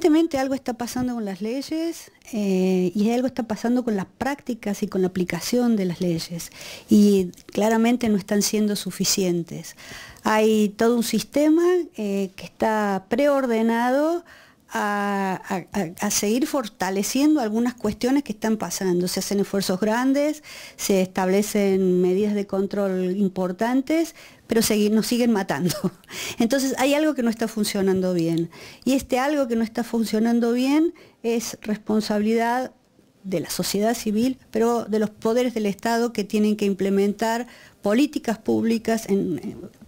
Evidentemente algo está pasando con las leyes eh, y algo está pasando con las prácticas y con la aplicación de las leyes y claramente no están siendo suficientes. Hay todo un sistema eh, que está preordenado a, seguir fortaleciendo algunas cuestiones que están pasando. Se hacen esfuerzos grandes, se establecen medidas de control importantes, pero nos siguen matando. Entonces hay algo que no está funcionando bien. Y este algo que no está funcionando bien es responsabilidad de la sociedad civil, pero de los poderes del Estado que tienen que implementar políticas públicas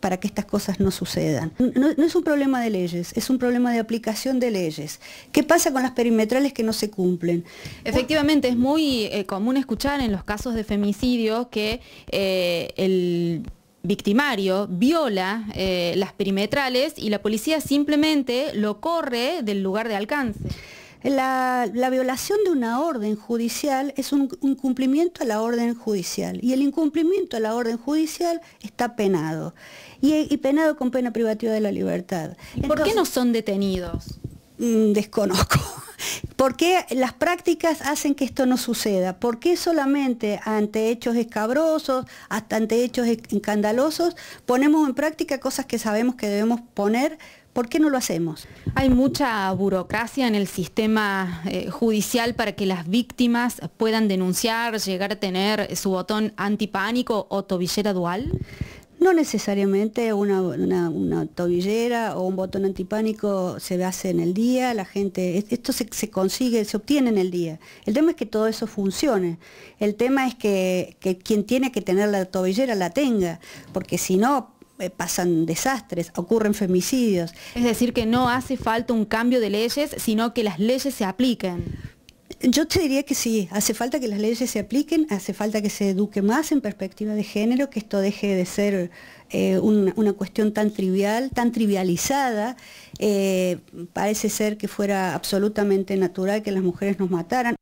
para que estas cosas no sucedan. No, es un problema de leyes, es un problema de aplicación de leyes. ¿Qué pasa con las perimetrales que no se cumplen? Efectivamente, es muy eh, común escuchar en los casos de femicidio que eh, el victimario viola eh, las perimetrales y la policía simplemente lo corre del lugar de alcance. La, violación de una orden judicial es un incumplimiento a la orden judicial y el incumplimiento a la orden judicial está penado y, penado con pena privativa de la libertad. ¿Por qué no son detenidos? Mm, desconozco. ¿Por qué las prácticas hacen que esto no suceda? ¿Por qué solamente ante hechos escabrosos, hasta ante hechos escandalosos, ponemos en práctica cosas que sabemos que debemos poner ¿Por qué no lo hacemos? Hay mucha burocracia en el sistema eh, judicial para que las víctimas puedan denunciar, llegar a tener su botón antipánico o tobillera dual. No necesariamente una, tobillera o un botón antipánico se hace en el día, la gente, esto se, se, consigue, se obtiene en el día. El tema es que todo eso funcione. El tema es que, que quien tiene que tener la tobillera la tenga, porque si no, pasan desastres, ocurren femicidios. Es decir, que no hace falta un cambio de leyes, sino que las leyes se apliquen. Yo te diría que sí, hace falta que las leyes se apliquen, hace falta que se eduque más en perspectiva de género, que esto deje de ser eh, una, cuestión tan trivial, tan trivializada. Eh, parece ser que fuera absolutamente natural que las mujeres nos mataran.